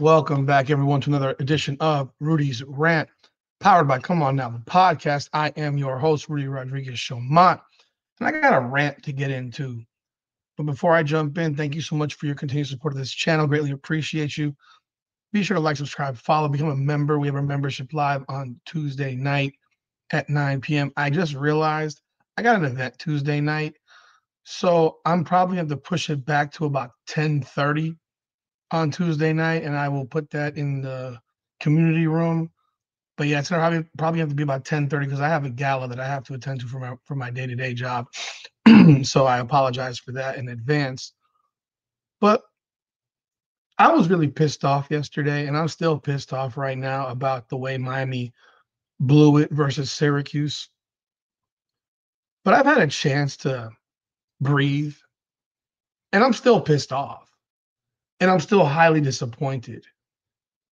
Welcome back, everyone, to another edition of Rudy's Rant, powered by Come On Now, the podcast. I am your host, Rudy Rodriguez Shomont, and I got a rant to get into. But before I jump in, thank you so much for your continued support of this channel. Greatly appreciate you. Be sure to like, subscribe, follow, become a member. We have a membership live on Tuesday night at 9 p.m. I just realized I got an event Tuesday night, so I'm probably going to push it back to about 10:30 on Tuesday night, and I will put that in the community room. But yeah, it's probably probably have to be about 10:30 because I have a gala that I have to attend to for my for my day-to-day job. so I apologize for that in advance. But I was really pissed off yesterday, and I'm still pissed off right now about the way Miami blew it versus Syracuse. But I've had a chance to breathe, and I'm still pissed off and I'm still highly disappointed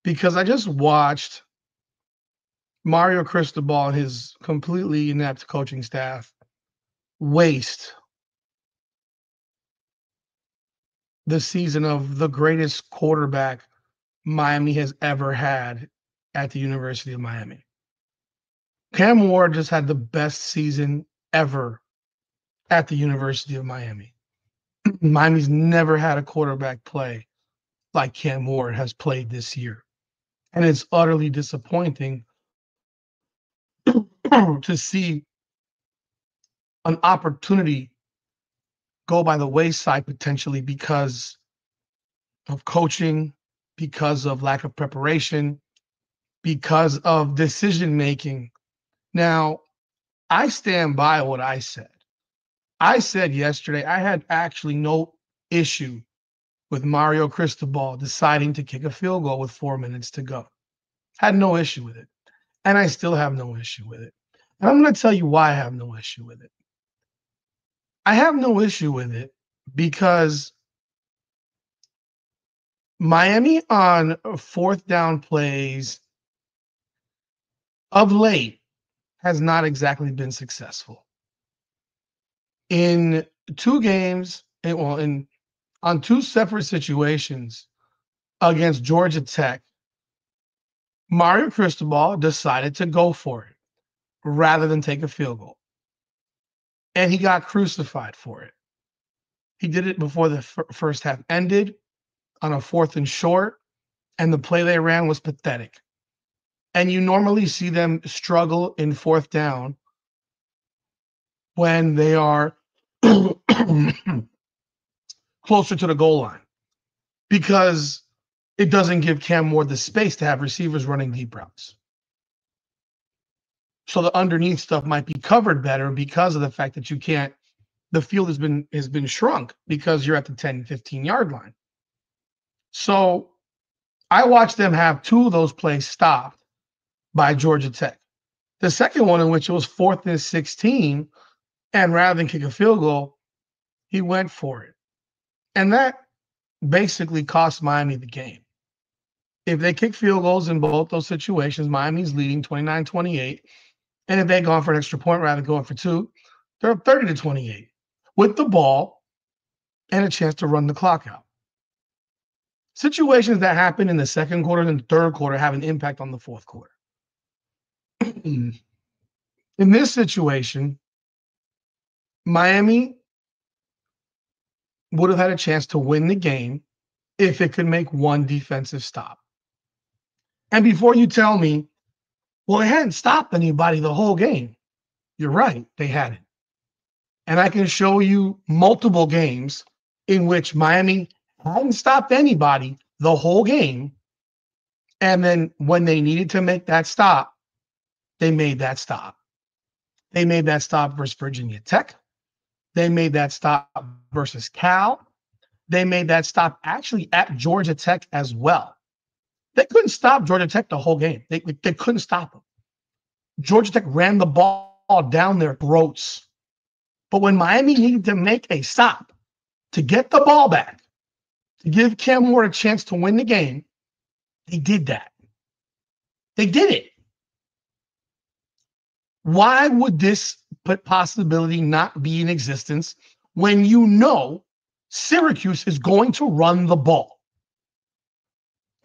because I just watched Mario Cristobal and his completely inept coaching staff waste the season of the greatest quarterback Miami has ever had at the University of Miami. Cam Ward just had the best season ever at the University of Miami. Miami's never had a quarterback play like Cam Ward has played this year. And it's utterly disappointing to see an opportunity go by the wayside potentially because of coaching, because of lack of preparation, because of decision making. Now, I stand by what I said. I said yesterday I had actually no issue with Mario Cristobal deciding to kick a field goal with four minutes to go. Had no issue with it. And I still have no issue with it. And I'm going to tell you why I have no issue with it. I have no issue with it because Miami on fourth down plays of late has not exactly been successful. In two games, well, in on two separate situations against Georgia Tech, Mario Cristobal decided to go for it rather than take a field goal. And he got crucified for it. He did it before the f- first half ended on a fourth and short, and the play they ran was pathetic. And you normally see them struggle in fourth down when they are closer to the goal line because it doesn't give Cam Ward the space to have receivers running deep routes. So the underneath stuff might be covered better because of the fact that you can't the field has been has been shrunk because you're at the 10 15 yard line. So I watched them have two of those plays stopped by Georgia Tech. The second one in which it was fourth and 16 and rather than kick a field goal, he went for it. And that basically cost Miami the game. If they kick field goals in both those situations, Miami's leading 29 28. And if they go for an extra point rather than going for two, they're up 30 to 28 with the ball and a chance to run the clock out. Situations that happen in the second quarter and the third quarter have an impact on the fourth quarter. in this situation, Miami would have had a chance to win the game if it could make one defensive stop. And before you tell me, well, they hadn't stopped anybody the whole game, you're right, they hadn't. And I can show you multiple games in which Miami hadn't stopped anybody the whole game. And then when they needed to make that stop, they made that stop. They made that stop versus Virginia Tech. They made that stop versus Cal. They made that stop actually at Georgia Tech as well. They couldn't stop Georgia Tech the whole game. They, they couldn't stop them. Georgia Tech ran the ball down their throats. But when Miami needed to make a stop to get the ball back, to give Cam Ward a chance to win the game, they did that. They did it. Why would this possibility not be in existence when you know Syracuse is going to run the ball?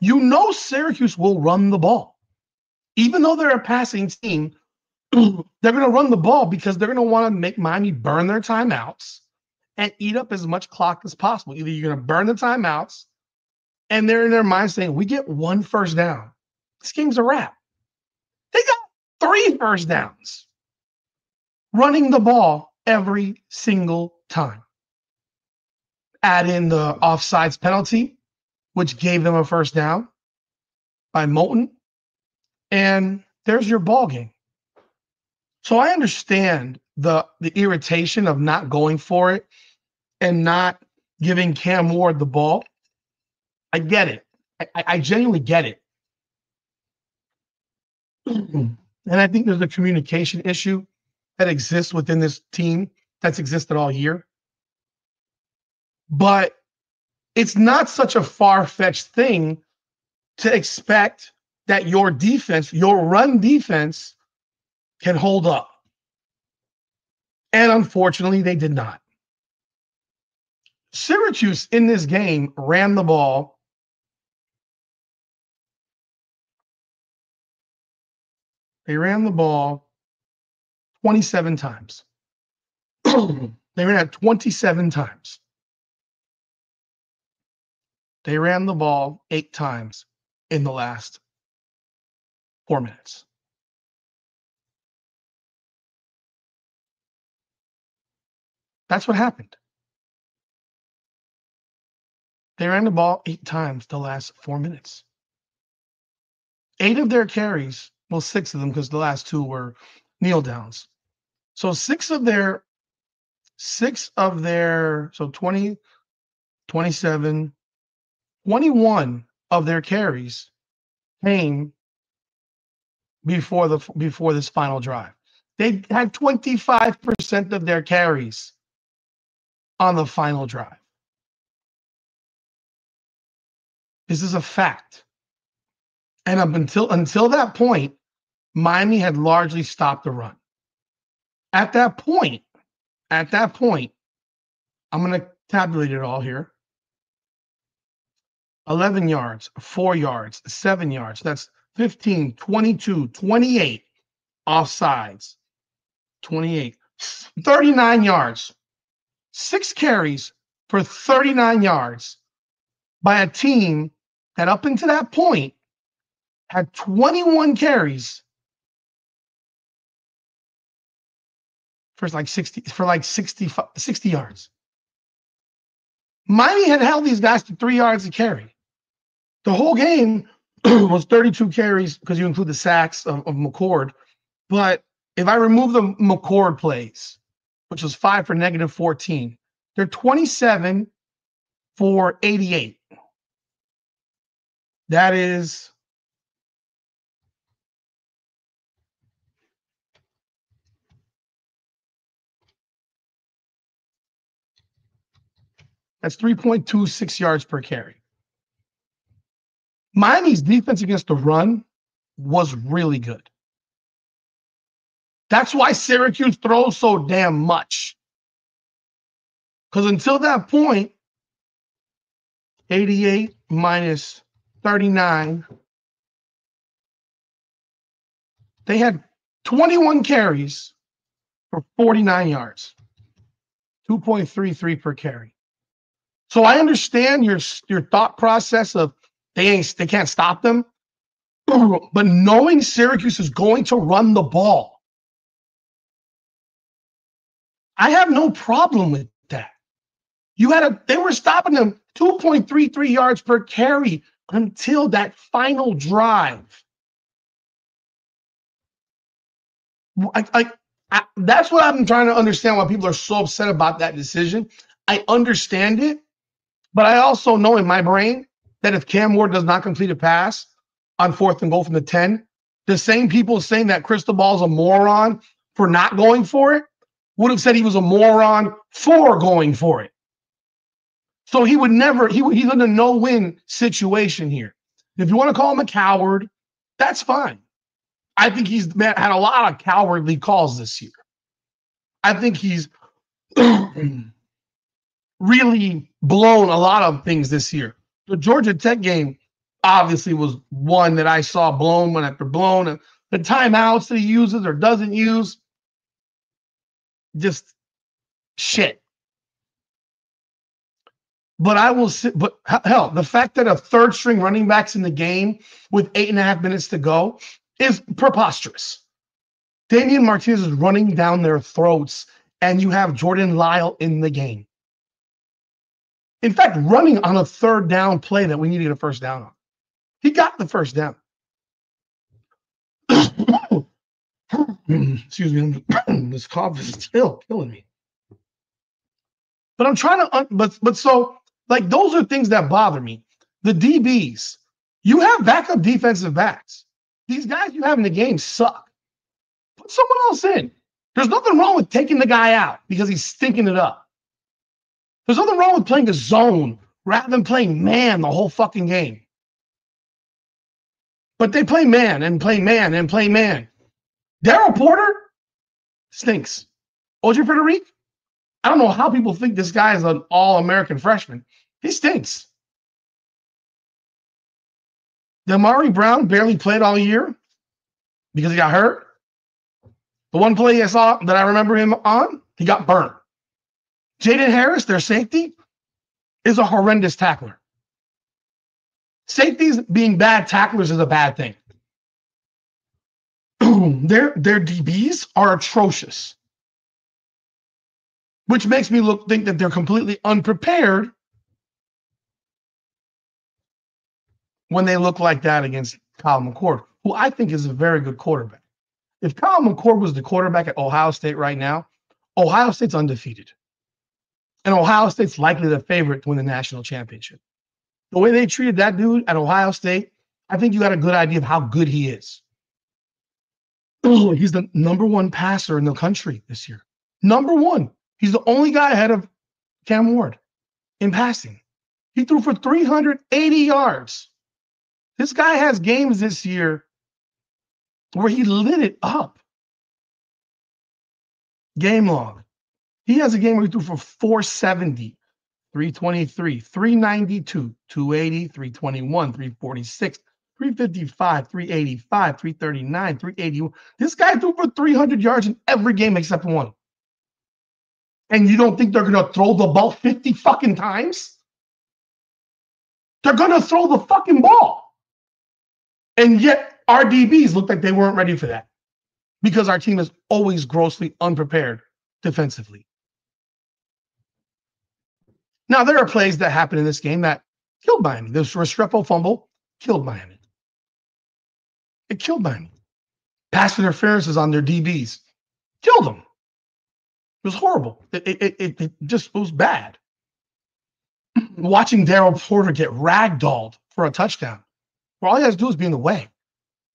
You know Syracuse will run the ball. Even though they're a passing team, they're going to run the ball because they're going to want to make Miami burn their timeouts and eat up as much clock as possible. Either you're going to burn the timeouts and they're in their mind saying, we get one first down. This game's a wrap. They got three first downs running the ball every single time. Add in the offsides penalty, which gave them a first down by Moton, and there's your ball game. So I understand the the irritation of not going for it and not giving Cam Ward the ball. I get it. I, I genuinely get it. and I think there's a communication issue that exists within this team that's existed all year. But it's not such a far fetched thing to expect that your defense, your run defense, can hold up. And unfortunately, they did not. Syracuse in this game ran the ball. They ran the ball 27 times. they ran it 27 times. They ran the ball eight times in the last four minutes. That's what happened. They ran the ball eight times the last four minutes. Eight of their carries, well, six of them, because the last two were kneel downs. So six of their, six of their, so 20, 27, 21 of their carries came before the before this final drive. They had 25% of their carries on the final drive. This is a fact. And up until until that point, Miami had largely stopped the run. At that point, at that point, I'm going to tabulate it all here. 11 yards, four yards, seven yards. That's 15, 22, 28 offsides, 28, 39 yards, six carries for 39 yards by a team that up until that point had 21 carries for like 60 for like 60 60 yards. Miami had held these guys to three yards a carry. The whole game was 32 carries because you include the sacks of, of McCord. But if I remove the McCord plays, which was five for negative 14, they're 27 for 88. That is That's 3.26 yards per carry. Miami's defense against the run was really good. That's why Syracuse throws so damn much. Because until that point, 88 minus 39, they had 21 carries for 49 yards, 2.33 per carry. So I understand your, your thought process of they ain't they can't stop them. But knowing Syracuse is going to run the ball, I have no problem with that. You had a they were stopping them 2.33 yards per carry until that final drive. I, I, I, that's what I'm trying to understand why people are so upset about that decision. I understand it, but I also know in my brain that if Cam Ward does not complete a pass on fourth and goal from the 10, the same people saying that Cristobal is a moron for not going for it would have said he was a moron for going for it. So he would never, he, he's in a no win situation here. If you want to call him a coward, that's fine. I think he's had a lot of cowardly calls this year. I think he's really blown a lot of things this year the Georgia Tech game, obviously was one that I saw blown one after blown. And the timeouts that he uses or doesn't use, just shit. But I will sit, but hell, the fact that a third string running back's in the game with eight and a half minutes to go is preposterous. Damien Martinez is running down their throats, and you have Jordan Lyle in the game. In fact, running on a third down play that we needed a first down on. He got the first down. Excuse me, this cough is still killing me. But I'm trying to, but but so like those are things that bother me. The DBs, you have backup defensive backs. These guys you have in the game suck. Put someone else in. There's nothing wrong with taking the guy out because he's stinking it up. There's nothing wrong with playing a zone rather than playing man the whole fucking game. But they play man and play man and play man. Daryl Porter stinks. OJ Frederique, I don't know how people think this guy is an all American freshman. He stinks. Damari Brown barely played all year because he got hurt. The one play I saw that I remember him on, he got burned. Jaden Harris, their safety, is a horrendous tackler. Safeties being bad tacklers is a bad thing. their their DBs are atrocious, which makes me look think that they're completely unprepared when they look like that against Kyle McCord, who I think is a very good quarterback. If Kyle McCord was the quarterback at Ohio State right now, Ohio State's undefeated. And Ohio State's likely the favorite to win the national championship. The way they treated that dude at Ohio State, I think you got a good idea of how good he is. He's the number one passer in the country this year. Number one. He's the only guy ahead of Cam Ward in passing. He threw for 380 yards. This guy has games this year where he lit it up. Game log. He has a game where he threw for 470, 323, 392, 280, 321, 346, 355, 385, 339, 381. This guy threw for 300 yards in every game except one. And you don't think they're going to throw the ball 50 fucking times? They're going to throw the fucking ball. And yet our DBs look like they weren't ready for that because our team is always grossly unprepared defensively. Now, there are plays that happen in this game that killed Miami. This Restrepo fumble killed Miami. It killed Miami. Pass interferences on their DBs killed them. It was horrible. It, it, it, it just was bad. Watching Daryl Porter get ragdolled for a touchdown, where all he has to do is be in the way.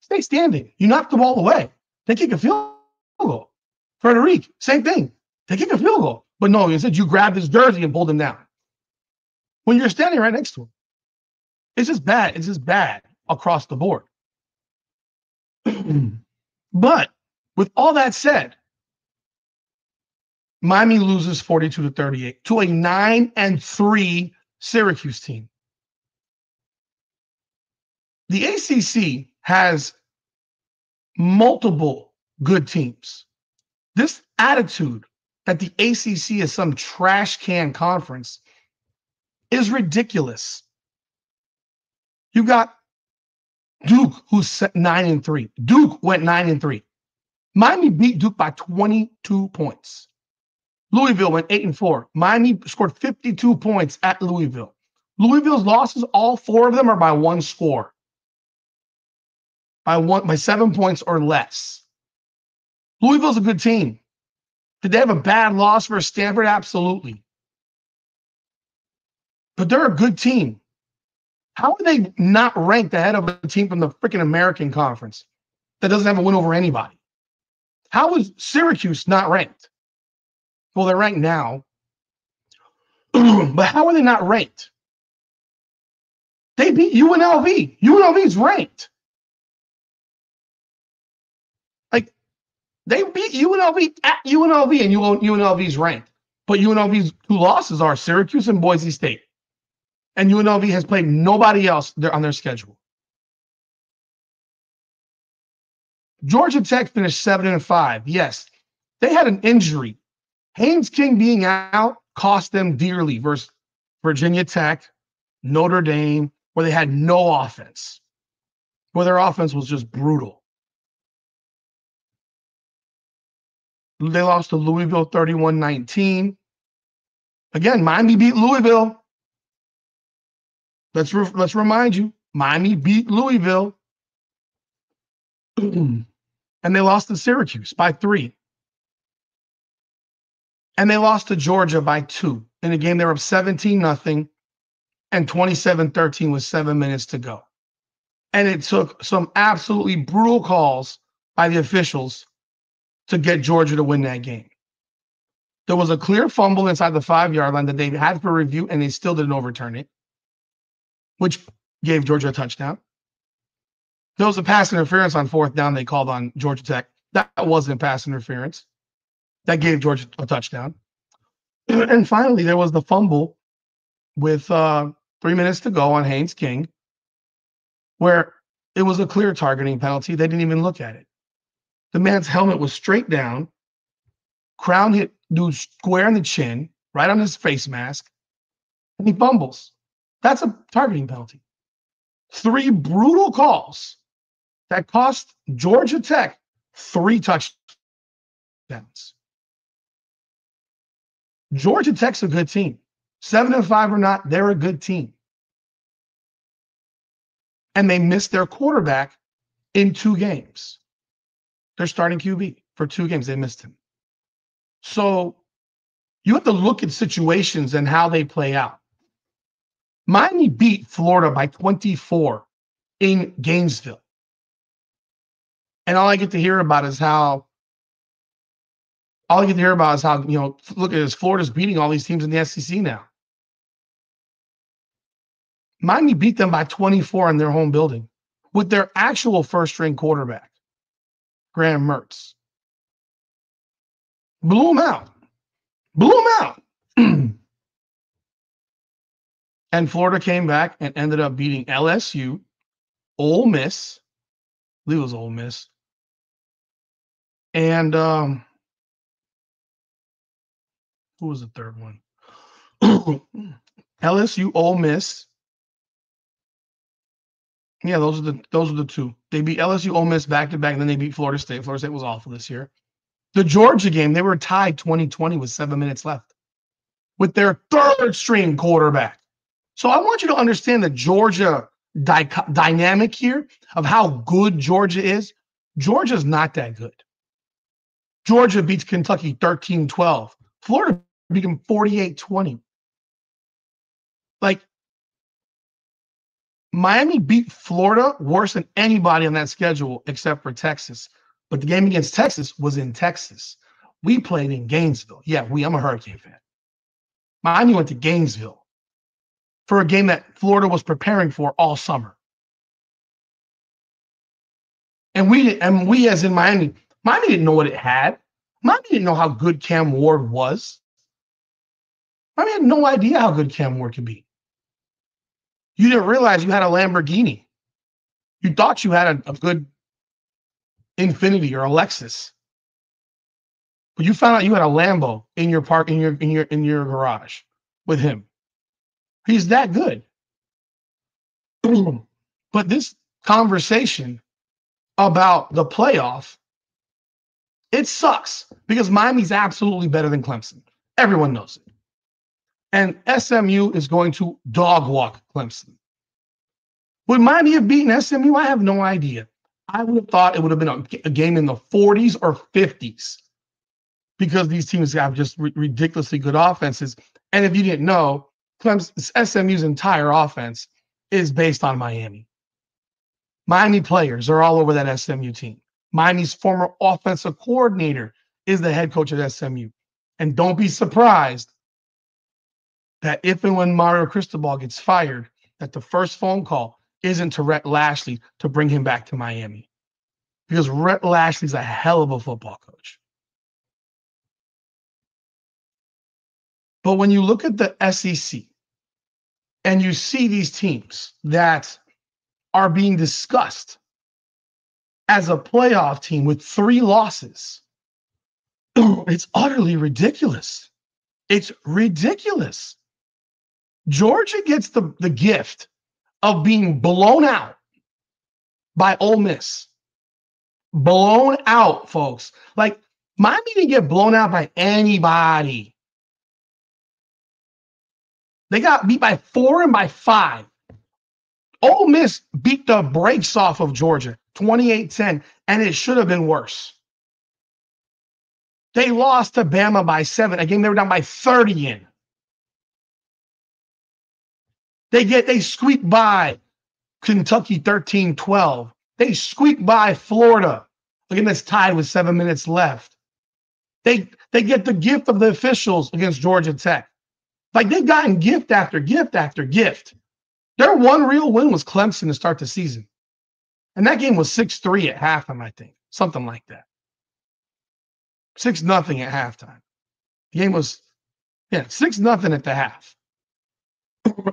Stay standing. You knock the ball away. They kick a field goal. Frederique, same thing. They kick a field goal. But no, instead you grabbed his jersey and pulled him down when you're standing right next to him. It's just bad. It's just bad across the board. but with all that said, Miami loses 42 to 38 to a 9 and 3 Syracuse team. The ACC has multiple good teams. This attitude that the ACC is some trash can conference is ridiculous. You got Duke, who's nine and three. Duke went nine and three. Miami beat Duke by 22 points. Louisville went eight and four. Miami scored 52 points at Louisville. Louisville's losses, all four of them are by one score. By one, by seven points or less. Louisville's a good team. Did they have a bad loss for Stanford? Absolutely but they're a good team. How are they not ranked ahead of a team from the freaking American Conference that doesn't have a win over anybody? How is Syracuse not ranked? Well, they're ranked now, but how are they not ranked? They beat UNLV. Is ranked. Like they beat UNLV at UNLV, and UNLV is ranked. But UNLV's two losses are Syracuse and Boise State and UNLV has played nobody else on their schedule. Georgia Tech finished seven and five. Yes, they had an injury. Haynes King being out cost them dearly versus Virginia Tech, Notre Dame, where they had no offense, where their offense was just brutal. They lost to Louisville 31 19. Again, Miami beat Louisville Let's, re- let's remind you Miami beat Louisville. and they lost to Syracuse by three. And they lost to Georgia by two in a game they were up 17 nothing and 27 13 with seven minutes to go. And it took some absolutely brutal calls by the officials to get Georgia to win that game. There was a clear fumble inside the five yard line that they had for review and they still didn't overturn it, which gave Georgia a touchdown. There was a pass interference on fourth down they called on Georgia Tech. That wasn't pass interference. That gave Georgia a touchdown. and finally, there was the fumble with uh, three minutes to go on Haynes King, where it was a clear targeting penalty. They didn't even look at it. The man's helmet was straight down. Crown hit dude square in the chin, right on his face mask, and he fumbles. That's a targeting penalty. Three brutal calls that cost Georgia Tech three touchdowns. Georgia Tech's a good team. Seven and five or not, they're a good team. And they missed their quarterback in two games. They're starting QB for two games. They missed him. So you have to look at situations and how they play out. Miami beat Florida by 24 in Gainesville. And all I get to hear about is how all I get to hear about is how, you know, look at this Florida's beating all these teams in the SEC now. Miami beat them by 24 in their home building with their actual first string quarterback, Graham Mertz. Blew them out. Blew them out. And Florida came back and ended up beating LSU, Ole Miss, I believe it was Ole Miss, and um, who was the third one? LSU, Ole Miss. Yeah, those are the those are the two. They beat LSU, Ole Miss back to back, and then they beat Florida State. Florida State was awful this year. The Georgia game, they were tied 2020 with seven minutes left with their third string quarterback. So I want you to understand the Georgia dy- dynamic here of how good Georgia is. Georgia's not that good. Georgia beats Kentucky 13 12. Florida beat them 48 20. Like, Miami beat Florida worse than anybody on that schedule except for Texas. But the game against Texas was in Texas. We played in Gainesville. Yeah, we. I'm a Hurricane fan. Miami went to Gainesville for a game that Florida was preparing for all summer. And we and we as in Miami, Miami didn't know what it had. Miami didn't know how good Cam Ward was. Miami had no idea how good Cam Ward could be. You didn't realize you had a Lamborghini. You thought you had a, a good Infiniti or a Lexus. But you found out you had a Lambo in your park in your in your in your garage with him. He's that good. but this conversation about the playoff, it sucks because Miami's absolutely better than Clemson. Everyone knows it. And SMU is going to dog walk Clemson. Would Miami have beaten SMU? I have no idea. I would have thought it would have been a, game in the 40s or 50s because these teams have just ridiculously good offenses. And if you didn't know, SMU's entire offense is based on Miami. Miami players are all over that SMU team. Miami's former offensive coordinator is the head coach at SMU. And don't be surprised that if and when Mario Cristobal gets fired, that the first phone call isn't to Rhett Lashlee to bring him back to Miami. Because Rhett Lashlee's a hell of a football coach. But when you look at the SEC and you see these teams that are being discussed as a playoff team with three losses. It's utterly ridiculous. It's ridiculous. Georgia gets the, the gift of being blown out by Ole Miss. Blown out, folks. Like Miami didn't get blown out by anybody. They got beat by four and by five. Ole Miss beat the brakes off of Georgia 28 10, and it should have been worse. They lost to Bama by seven, a game they were down by 30 in. They get they squeak by Kentucky 13 12. They squeak by Florida. Again, that's tied with seven minutes left. They they get the gift of the officials against Georgia Tech. Like they've gotten gift after gift after gift. Their one real win was Clemson to start the season. And that game was 6-3 at halftime, I think. Something like that. 6 nothing at halftime. The game was, yeah, 6 nothing at the half.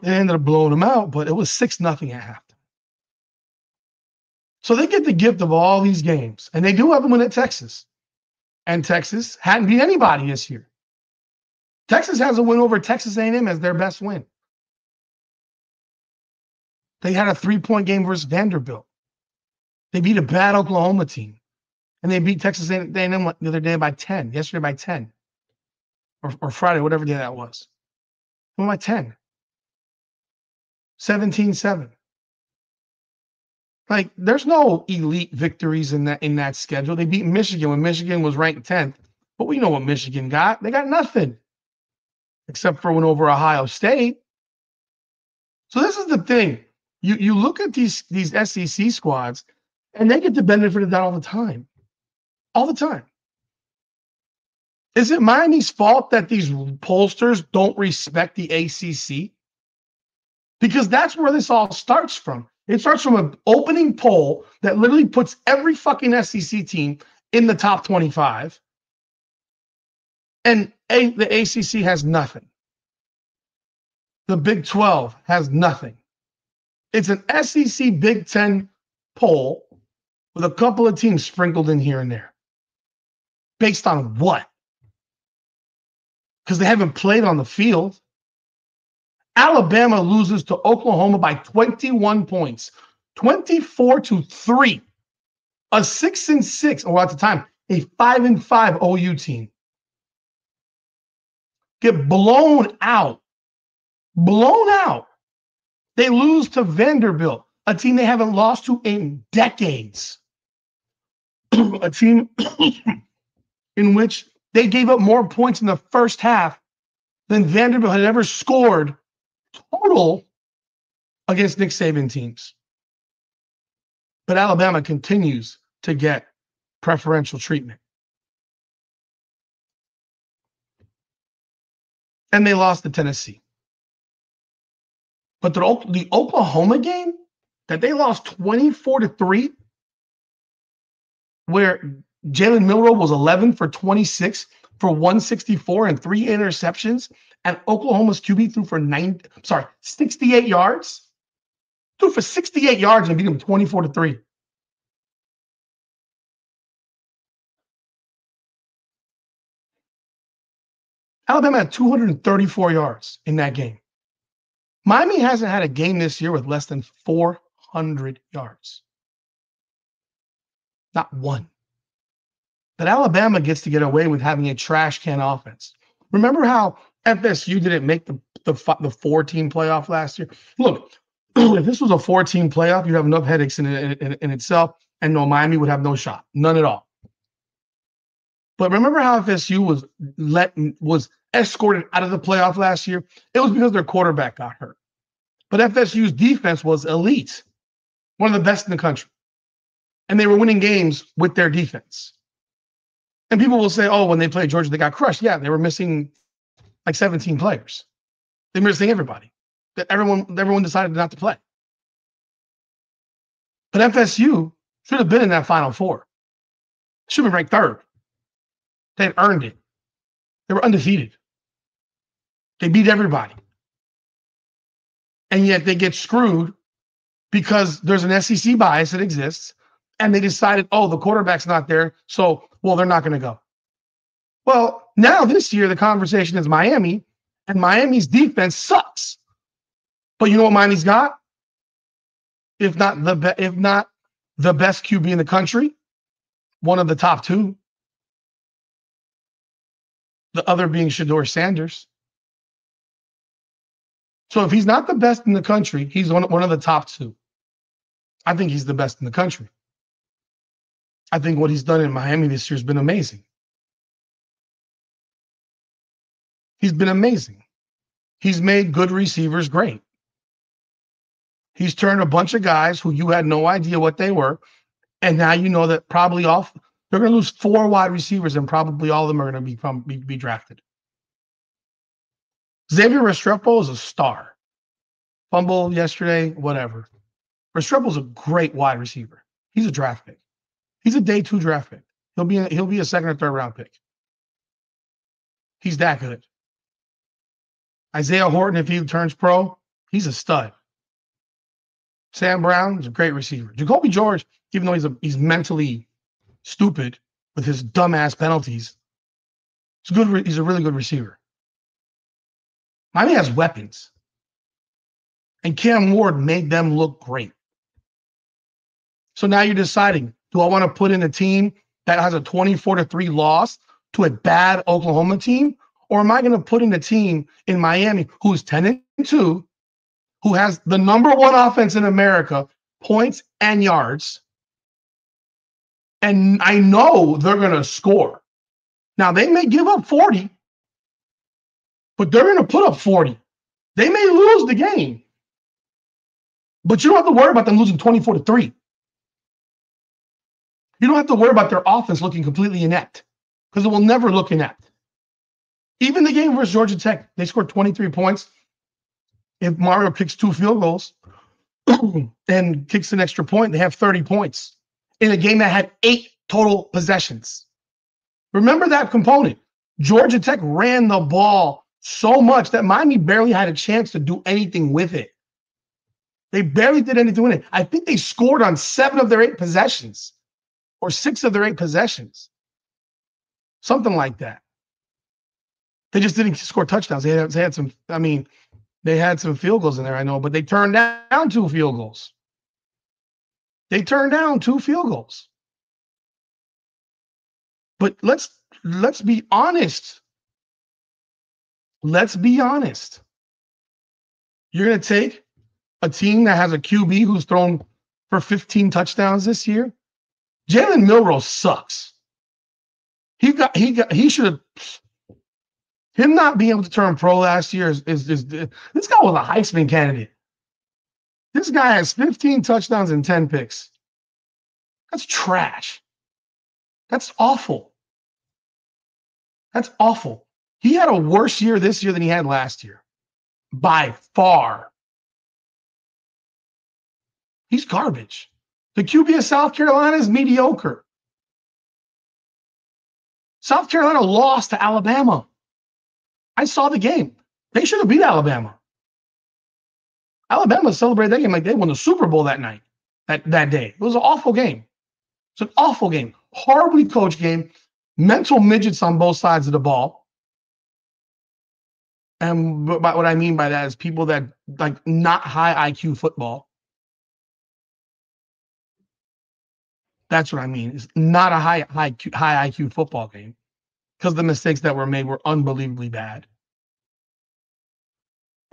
They ended up blowing them out, but it was 6 nothing at halftime. So they get the gift of all these games, and they do have a win at Texas. And Texas hadn't beat anybody this year. Texas has a win over Texas A&M as their best win. They had a three-point game versus Vanderbilt. They beat a bad Oklahoma team, and they beat Texas A&M the other day by 10, yesterday by 10, or, or Friday, whatever day that was. Well, by 10. 17-7. Like, there's no elite victories in that in that schedule. They beat Michigan when Michigan was ranked 10th. But we know what Michigan got. They got nothing except for one over Ohio State. So this is the thing. You you look at these these SEC squads, and they get the benefit of that all the time, all the time. Is it Miami's fault that these pollsters don't respect the ACC? Because that's where this all starts from. It starts from an opening poll that literally puts every fucking SEC team in the top 25. And a, the ACC has nothing. The Big 12 has nothing. It's an SEC Big 10 poll with a couple of teams sprinkled in here and there. Based on what? Because they haven't played on the field. Alabama loses to Oklahoma by 21 points, 24 to 3. A 6 and 6, or at the time, a 5 and 5 OU team get blown out. Blown out. They lose to Vanderbilt, a team they haven't lost to in decades. a team in which they gave up more points in the first half than Vanderbilt had ever scored total against Nick Saban teams. But Alabama continues to get preferential treatment. And they lost to Tennessee. But the, the Oklahoma game that they lost 24 to 3, where Jalen Milroe was 11 for 26 for 164 and three interceptions, and Oklahoma's QB threw for nine, sorry, 68 yards. Threw for 68 yards and beat them 24 to 3. Alabama had 234 yards in that game. Miami hasn't had a game this year with less than 400 yards. Not one. But Alabama gets to get away with having a trash can offense. Remember how FSU didn't make the the, the four team playoff last year? Look, if this was a four team playoff, you'd have enough headaches in, in, in, in itself, and no Miami would have no shot, none at all. But remember how FSU was let was escorted out of the playoff last year? It was because their quarterback got hurt. But FSU's defense was elite, one of the best in the country. And they were winning games with their defense. And people will say, oh, when they played Georgia, they got crushed. Yeah, they were missing like 17 players. They were missing everybody. That everyone, everyone decided not to play. But FSU should have been in that final four. Should have been ranked third. They earned it. They were undefeated. They beat everybody. And yet they get screwed because there's an SEC bias that exists and they decided, oh, the quarterback's not there, so well, they're not going to go. Well, now this year the conversation is Miami, and Miami's defense sucks. But you know what Miami's got? If not the be- if not the best QB in the country, one of the top two. The other being Shedeur Sanders. So if he's not the best in the country, he's one, one of the top two. I think he's the best in the country. I think what he's done in Miami this year has been amazing. He's been amazing. He's made good receivers great. He's turned a bunch of guys who you had no idea what they were, and now you know that probably off they're going to lose four wide receivers, and probably all of them are going to become be, be drafted. Xavier Restrepo is a star. Fumble yesterday, whatever. Restrepo is a great wide receiver. He's a draft pick. He's a day two draft pick. He'll be a, he'll be a second or third round pick. He's that good. Isaiah Horton, if he turns pro, he's a stud. Sam Brown is a great receiver. Jacoby George, even though he's a, he's mentally stupid with his dumbass penalties, he's good. He's a really good receiver. Miami has weapons, and Cam Ward made them look great. So now you're deciding: Do I want to put in a team that has a 24 to three loss to a bad Oklahoma team, or am I going to put in a team in Miami who's 10 and 2, who has the number one offense in America, points and yards? And I know they're going to score. Now, they may give up 40, but they're going to put up 40. They may lose the game, but you don't have to worry about them losing 24 to 3. You don't have to worry about their offense looking completely inept because it will never look inept. Even the game versus Georgia Tech, they scored 23 points. If Mario kicks two field goals and kicks an extra point, they have 30 points in a game that had eight total possessions. Remember that component. Georgia Tech ran the ball so much that Miami barely had a chance to do anything with it. They barely did anything with it. I think they scored on seven of their eight possessions or six of their eight possessions. Something like that. They just didn't score touchdowns. They had, they had some, I mean, they had some field goals in there, I know, but they turned down two field goals. They turned down two field goals. But let's let's be honest. Let's be honest. You're going to take a team that has a QB who's thrown for 15 touchdowns this year. Jalen Milroe sucks. He got he got he should have him not being able to turn pro last year is, is, is this guy was a Heisman candidate. This guy has 15 touchdowns and 10 picks. That's trash. That's awful. That's awful. He had a worse year this year than he had last year by far. He's garbage. The QB of South Carolina is mediocre. South Carolina lost to Alabama. I saw the game. They should have beat Alabama. Alabama celebrated that game like they won the Super Bowl that night, that, that day. It was an awful game. It's an awful game. Horribly coached game. Mental midgets on both sides of the ball. And what I mean by that is people that like not high IQ football. That's what I mean. It's not a high high high IQ football game because the mistakes that were made were unbelievably bad.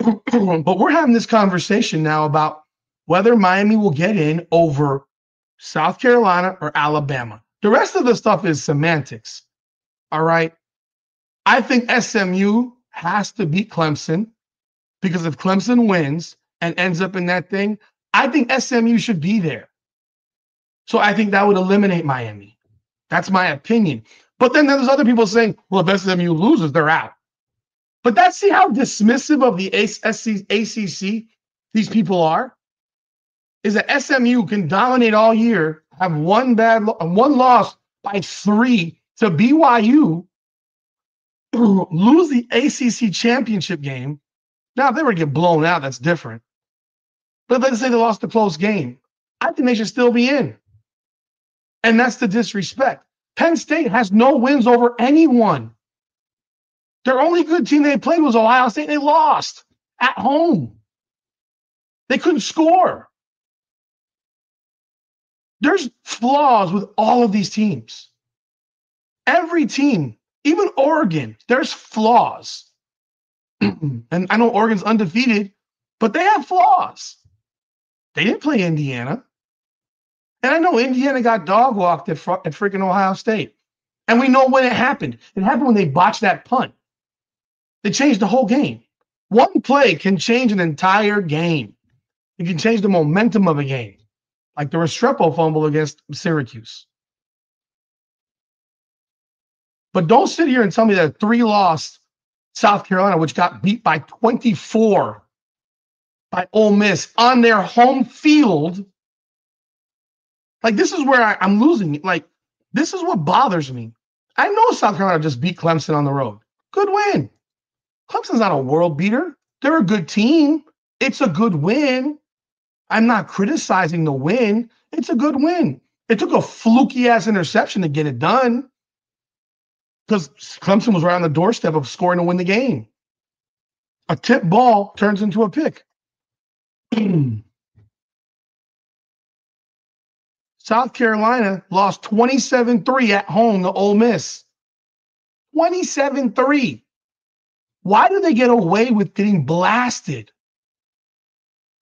but we're having this conversation now about whether Miami will get in over South Carolina or Alabama. The rest of the stuff is semantics. All right. I think SMU has to beat Clemson because if Clemson wins and ends up in that thing, I think SMU should be there. So I think that would eliminate Miami. That's my opinion. But then there's other people saying, well, if SMU loses, they're out. But that's see how dismissive of the ACC these people are. Is that SMU can dominate all year, have one bad one loss by three to BYU, lose the ACC championship game. Now, if they were to get blown out, that's different. But let's say they lost a close game. I think they should still be in. And that's the disrespect. Penn State has no wins over anyone. Their only good team they played was Ohio State. They lost at home. They couldn't score. There's flaws with all of these teams. Every team, even Oregon, there's flaws. and I know Oregon's undefeated, but they have flaws. They didn't play Indiana. And I know Indiana got dog walked at, fr- at freaking Ohio State. And we know when it happened. It happened when they botched that punt. They changed the whole game. One play can change an entire game. It can change the momentum of a game, like the Restrepo fumble against Syracuse. But don't sit here and tell me that three lost South Carolina, which got beat by 24 by Ole Miss on their home field. Like, this is where I, I'm losing. Like, this is what bothers me. I know South Carolina just beat Clemson on the road. Good win. Clemson's not a world beater. They're a good team. It's a good win. I'm not criticizing the win. It's a good win. It took a fluky ass interception to get it done because Clemson was right on the doorstep of scoring to win the game. A tip ball turns into a pick. South Carolina lost 27 3 at home to Ole Miss. 27 3. Why do they get away with getting blasted?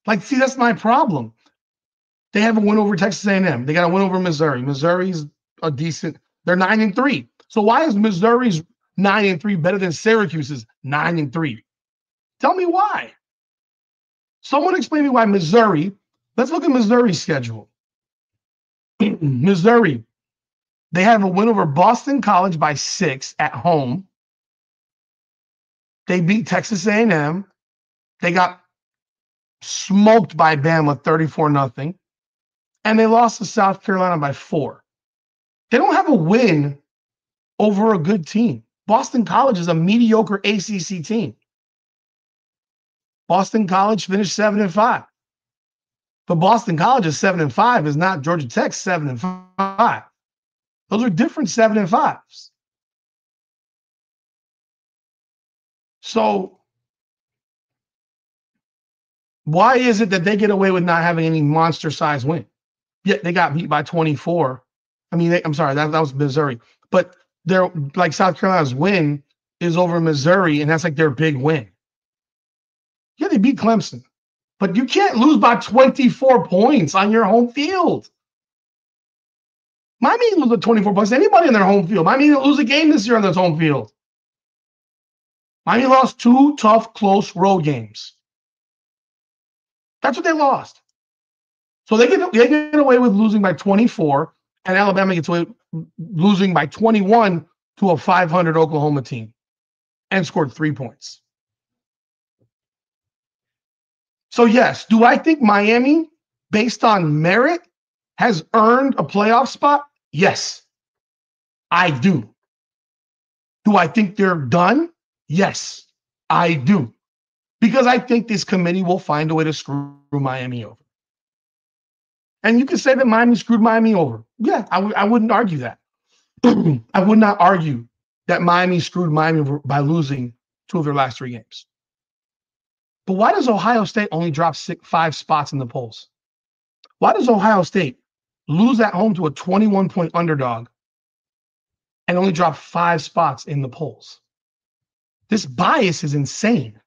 Like, see, that's my problem. They have a win over Texas A&M. They got a win over Missouri. Missouri's a decent. They're nine and three. So why is Missouri's nine and three better than Syracuse's nine and three? Tell me why. Someone explain me why Missouri. Let's look at Missouri's schedule. Missouri, they have a win over Boston College by six at home. They beat Texas A&M. They got smoked by Bama 34 nothing, and they lost to South Carolina by four. They don't have a win over a good team. Boston College is a mediocre ACC team. Boston College finished seven and five. But Boston College is seven and five is not Georgia Tech seven and five. Those are different seven and fives. So why is it that they get away with not having any monster size win? Yet they got beat by 24. I mean, they, I'm sorry, that, that was Missouri. But they're like South Carolina's win is over Missouri, and that's like their big win. Yeah, they beat Clemson, but you can't lose by 24 points on your home field. Miami didn't lose by 24 points. Anybody in their home field. Miami didn't lose a game this year on their home field. Miami lost two tough, close road games. That's what they lost. So they get they get away with losing by 24, and Alabama gets away losing by 21 to a 500 Oklahoma team, and scored three points. So yes, do I think Miami, based on merit, has earned a playoff spot? Yes, I do. Do I think they're done? Yes, I do. Because I think this committee will find a way to screw Miami over. And you can say that Miami screwed Miami over. Yeah, I w- I wouldn't argue that. I would not argue that Miami screwed Miami by losing two of their last three games. But why does Ohio State only drop six, five spots in the polls? Why does Ohio State lose at home to a 21 point underdog and only drop five spots in the polls? This bias is insane.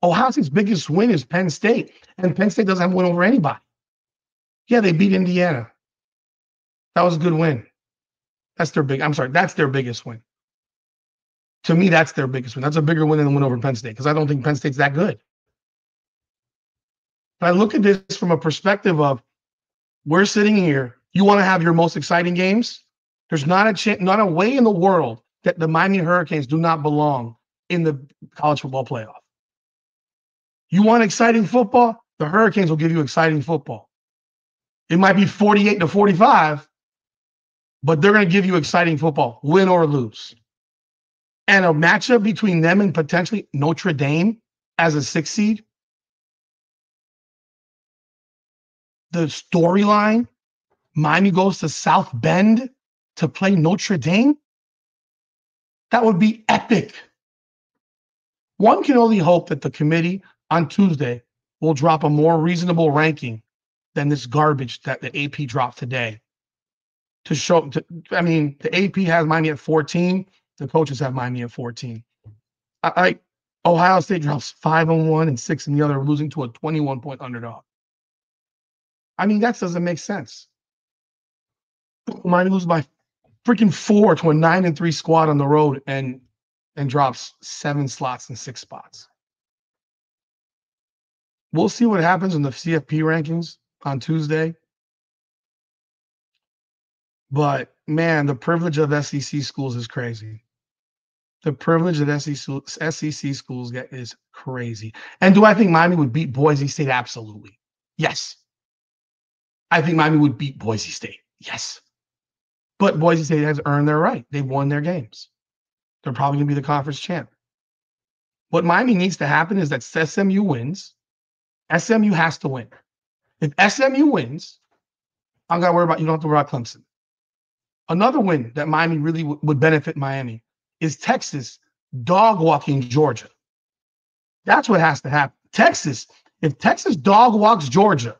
Ohio State's biggest win is Penn State, and Penn State doesn't have a win over anybody. Yeah, they beat Indiana. That was a good win. That's their big. I'm sorry, that's their biggest win. To me, that's their biggest win. That's a bigger win than the win over Penn State because I don't think Penn State's that good. But I look at this from a perspective of we're sitting here. You want to have your most exciting games? There's not a chance, not a way in the world that the Miami Hurricanes do not belong in the college football playoff. You want exciting football? The Hurricanes will give you exciting football. It might be 48 to 45, but they're going to give you exciting football, win or lose. And a matchup between them and potentially Notre Dame as a six seed. The storyline Miami goes to South Bend to play Notre Dame? That would be epic. One can only hope that the committee on Tuesday will drop a more reasonable ranking than this garbage that the AP dropped today. To show, to, I mean, the AP has Miami at 14. The coaches have Miami at 14. I, I Ohio State drops five on one and six in the other, losing to a 21 point underdog. I mean, that doesn't make sense. Miami loses by freaking four to a nine and three squad on the road and and drops seven slots and six spots. We'll see what happens in the CFP rankings on Tuesday. But man, the privilege of SEC schools is crazy. The privilege that SEC, SEC schools get is crazy. And do I think Miami would beat Boise State? Absolutely. Yes. I think Miami would beat Boise State. Yes. But Boise State has earned their right. They've won their games. They're probably going to be the conference champ. What Miami needs to happen is that SMU wins. SMU has to win. If SMU wins, I'm going to worry about, you don't have to worry about Clemson. Another win that Miami really w- would benefit Miami is Texas dog walking Georgia. That's what has to happen. Texas, if Texas dog walks Georgia,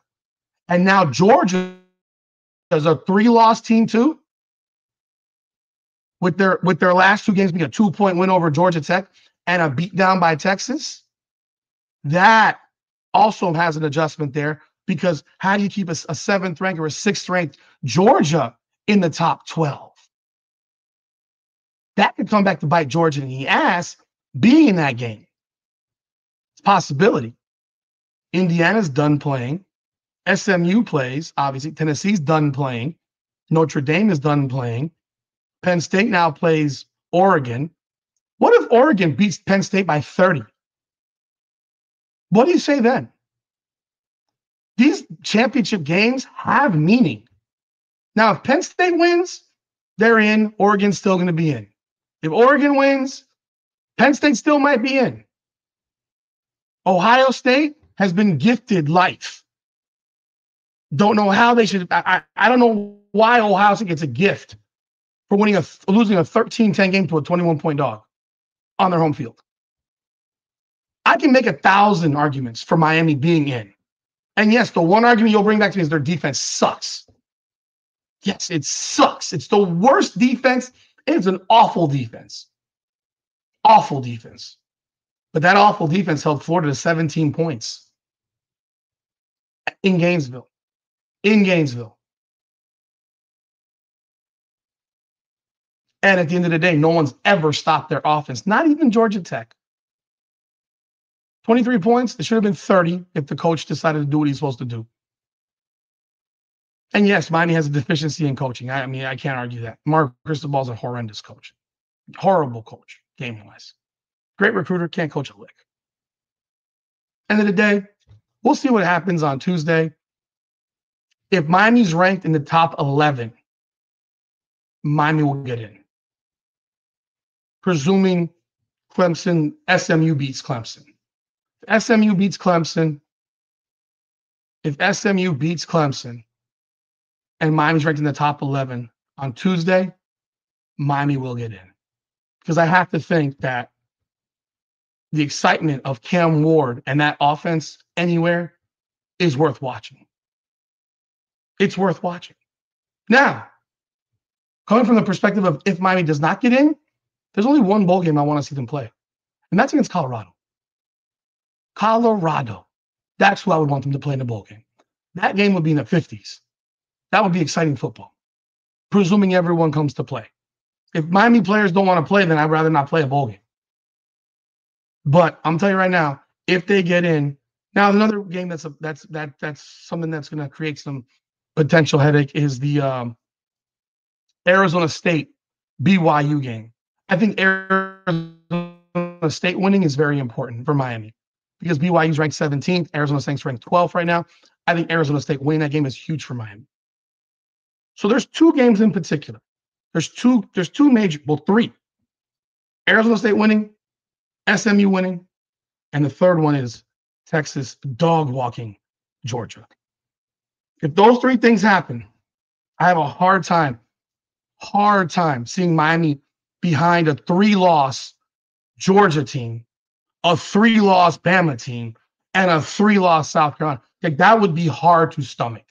and now Georgia is a three loss team too, with their with their last two games being a two point win over Georgia Tech and a beat down by Texas, that also has an adjustment there because how do you keep a, a seventh ranked or a sixth ranked Georgia in the top 12? That could come back to bite Georgia in the ass being in that game. It's a possibility. Indiana's done playing. SMU plays, obviously. Tennessee's done playing. Notre Dame is done playing. Penn State now plays Oregon. What if Oregon beats Penn State by 30? What do you say then? These championship games have meaning. Now, if Penn State wins, they're in. Oregon's still going to be in. If Oregon wins, Penn State still might be in. Ohio State has been gifted life. Don't know how they should. I, I, I don't know why Ohio State gets a gift for winning a losing a 13-10 game to a 21 point dog on their home field. I can make a thousand arguments for Miami being in. And yes, the one argument you'll bring back to me is their defense sucks. Yes, it sucks. It's the worst defense. It's an awful defense. Awful defense. But that awful defense held Florida to 17 points in Gainesville. In Gainesville. And at the end of the day, no one's ever stopped their offense, not even Georgia Tech. 23 points, it should have been 30 if the coach decided to do what he's supposed to do. And yes, Miami has a deficiency in coaching. I, I mean, I can't argue that. Mario Cristobal is a horrendous coach, horrible coach, game wise. Great recruiter, can't coach a lick. End of the day, we'll see what happens on Tuesday. If Miami's ranked in the top 11, Miami will get in presuming Clemson, SMU beats Clemson. If SMU beats Clemson, if SMU beats Clemson and Miami's ranked in the top 11 on Tuesday, Miami will get in. Because I have to think that the excitement of Cam Ward and that offense anywhere is worth watching. It's worth watching. Now, coming from the perspective of if Miami does not get in, there's only one bowl game I want to see them play, and that's against Colorado. Colorado. That's who I would want them to play in the bowl game. That game would be in the 50s. That would be exciting football, presuming everyone comes to play. If Miami players don't want to play, then I'd rather not play a bowl game. But I'm telling you right now, if they get in, now another game that's a, that's that that's something that's going to create some potential headache is the um, Arizona State BYU game. I think Arizona State winning is very important for Miami because BYU is ranked 17th, Arizona State's ranked 12th right now. I think Arizona State winning that game is huge for Miami. So there's two games in particular. There's two, there's two major, well, three. Arizona State winning, SMU winning, and the third one is Texas dog walking Georgia. If those three things happen, I have a hard time, hard time seeing Miami behind a three loss Georgia team, a three loss Bama team, and a three loss South Carolina. Like that would be hard to stomach.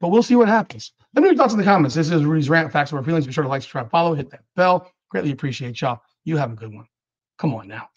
But we'll see what happens. Let me know your thoughts in the comments. This is Rudy's Rant, Facts Our Feelings. Be sure to like, subscribe, follow, hit that bell. Greatly appreciate y'all. You have a good one. Come on now.